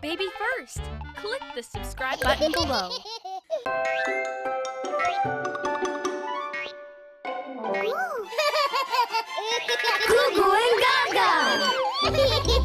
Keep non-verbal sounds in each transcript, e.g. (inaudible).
Baby first. Click the subscribe (laughs) button below. GooGoo (laughs) and Gaga! (laughs)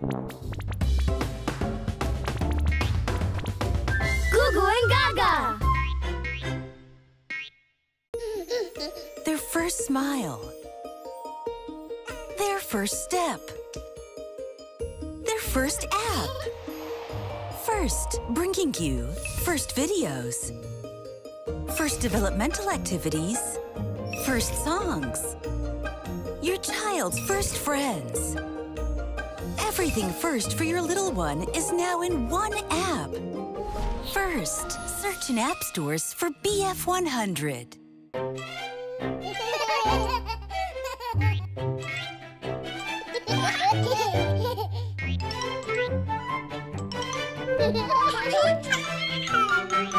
GooGoo and Gaga. Their first smile. Their first step. Their first app. First, bringing you first videos. First developmental activities. First songs. Your child's first friends. Everything first for your little one is now in one app. First, search in app stores for BF100.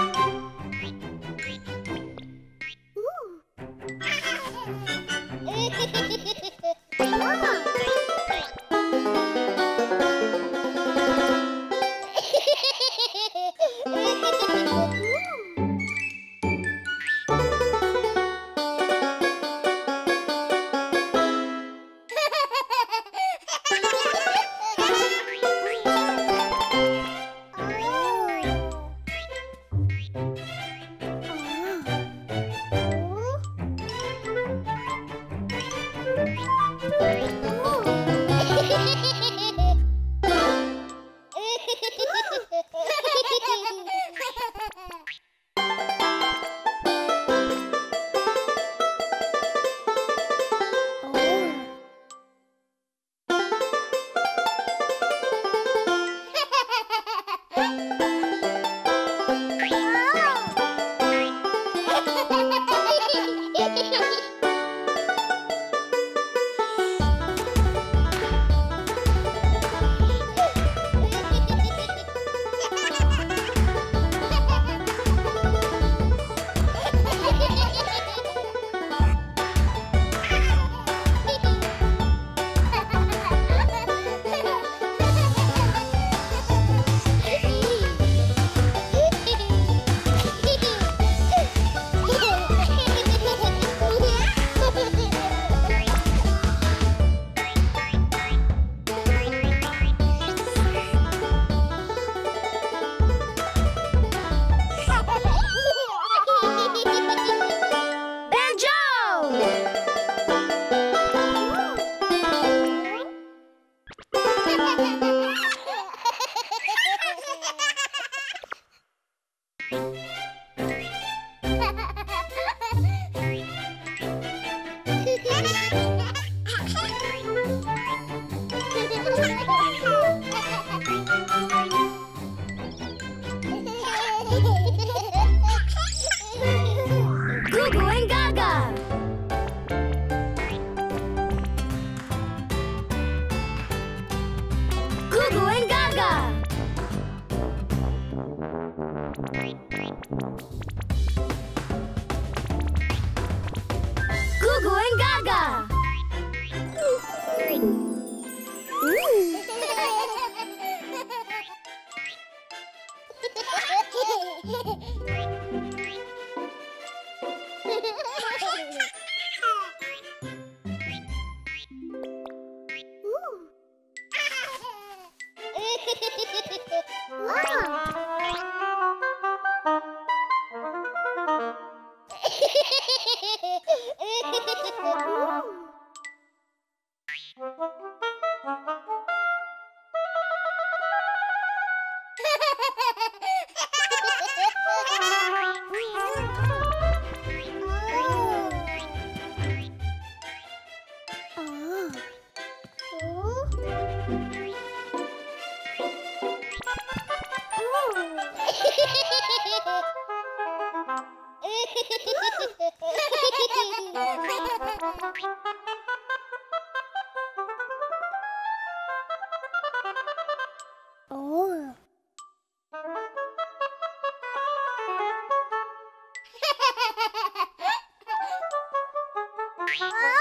(laughs) Hehehehe (laughs) Oh.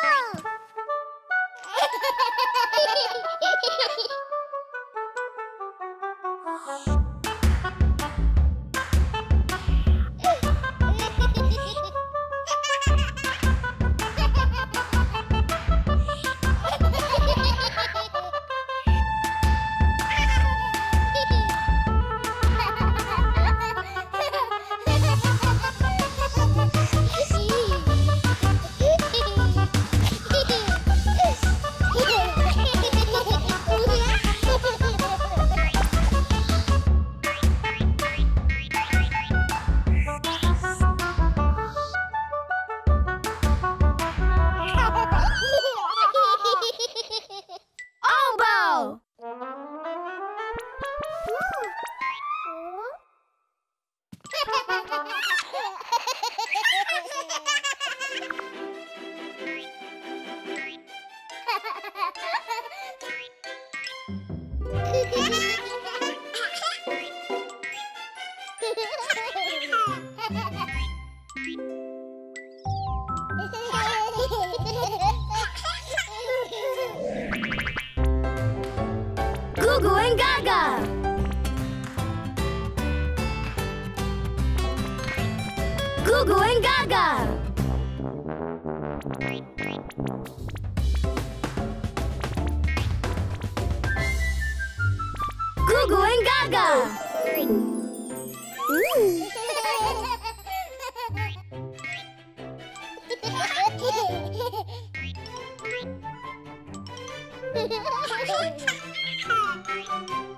我的好身材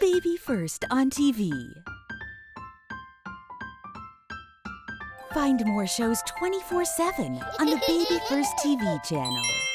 Baby First on TV. Find more shows 24 7 on the Baby First TV channel.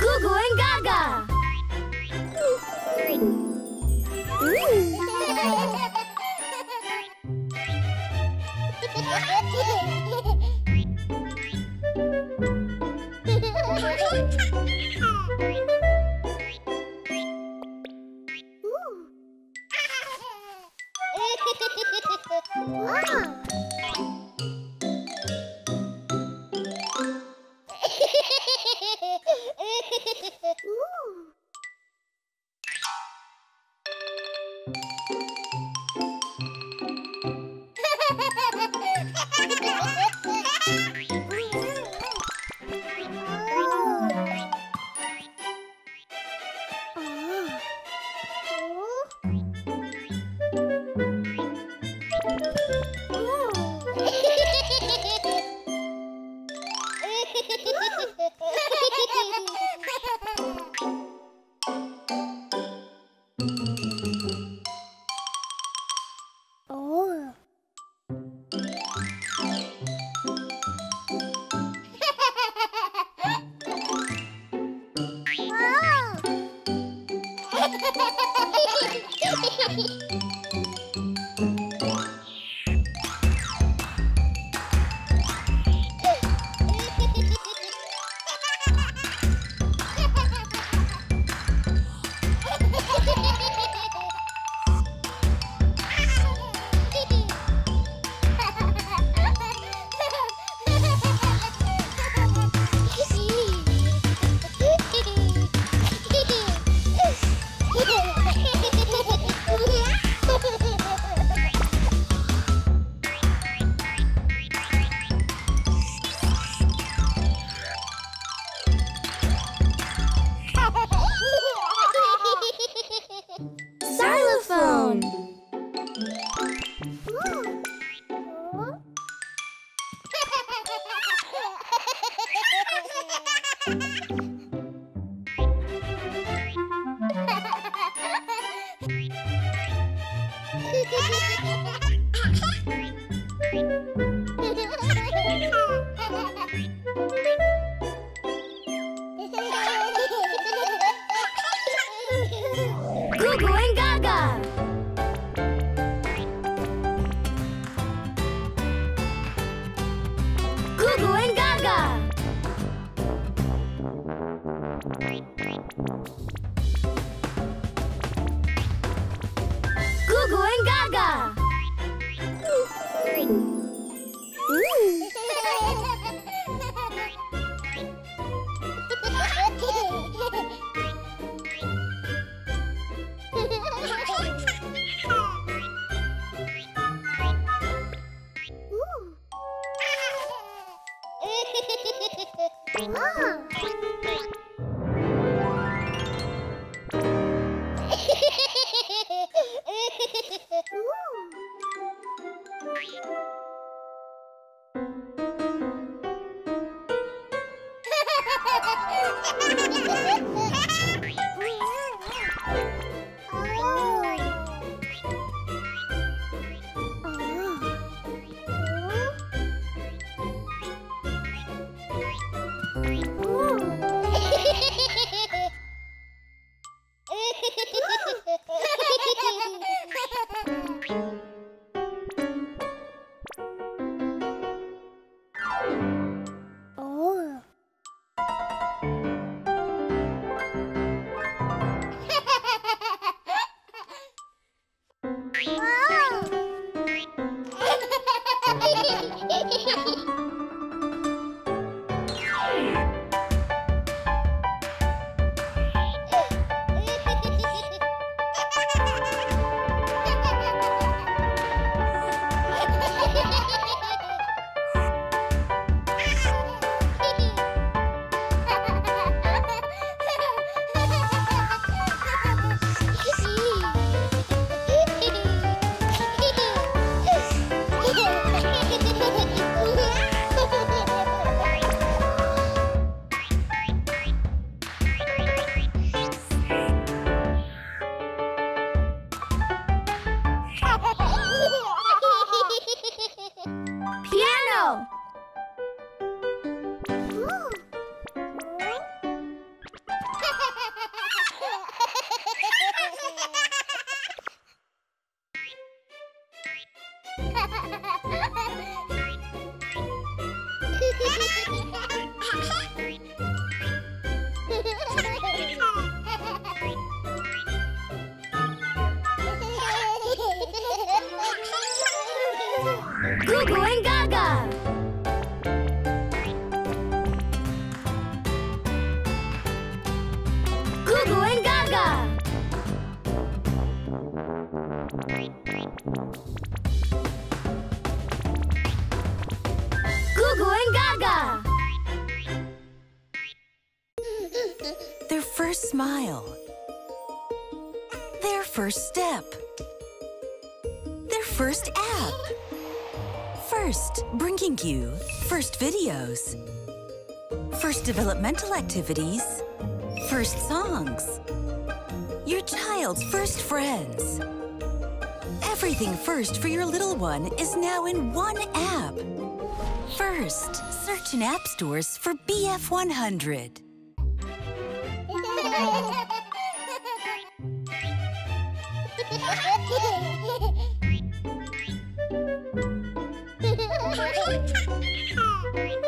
Goo Goo and Gaga. Goo and Gaga. Their first smile. Their first step. Their first app. First, bringing you first videos. First developmental activities. First songs. Your child's first friends. Everything first for your little one is now in one app. First, search in app stores for BF100. (laughs)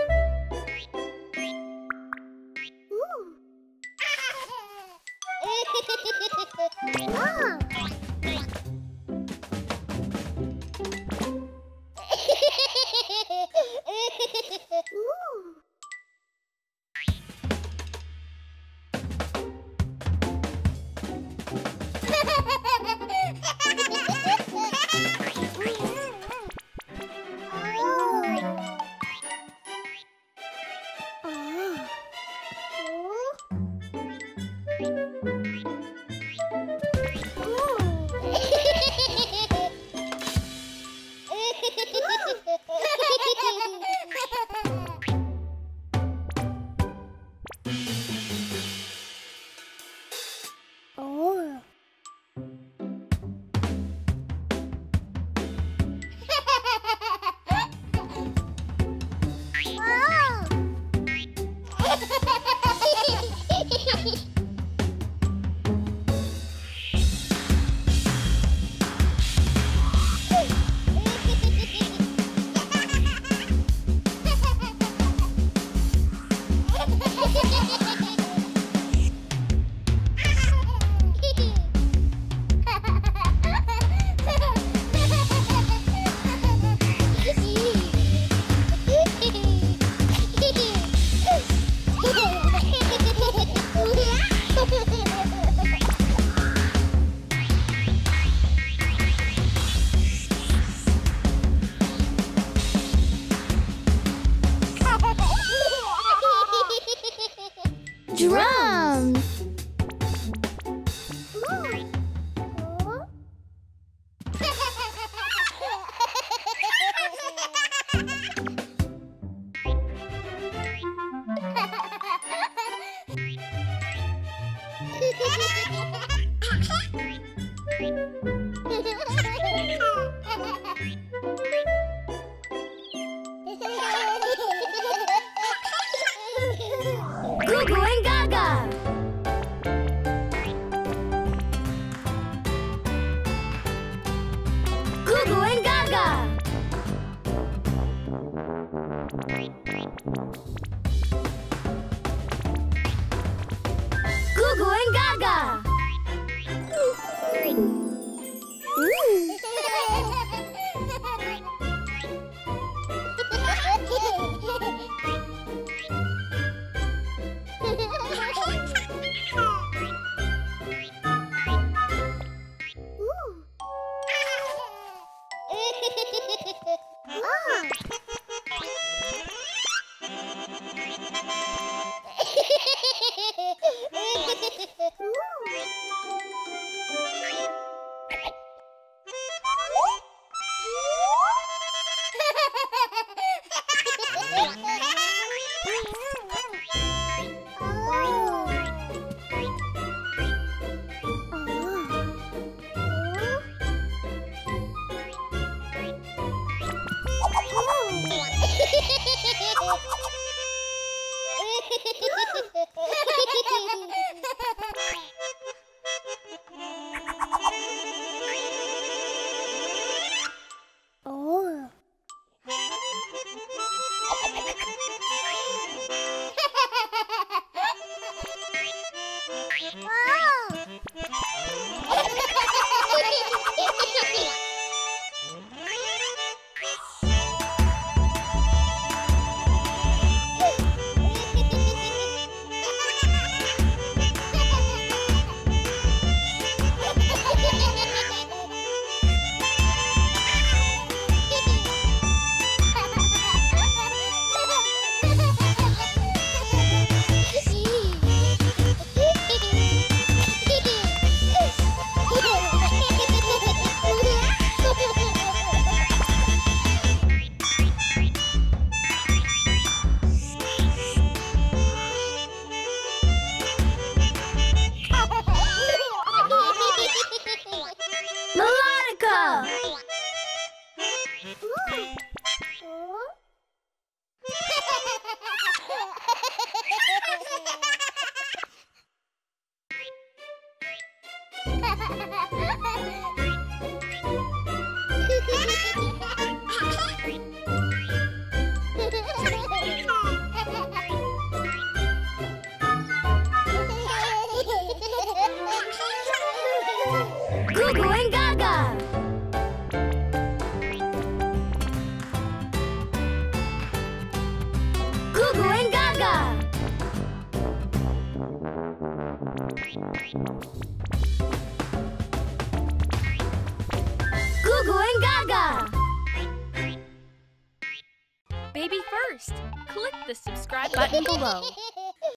Drums. Gaga!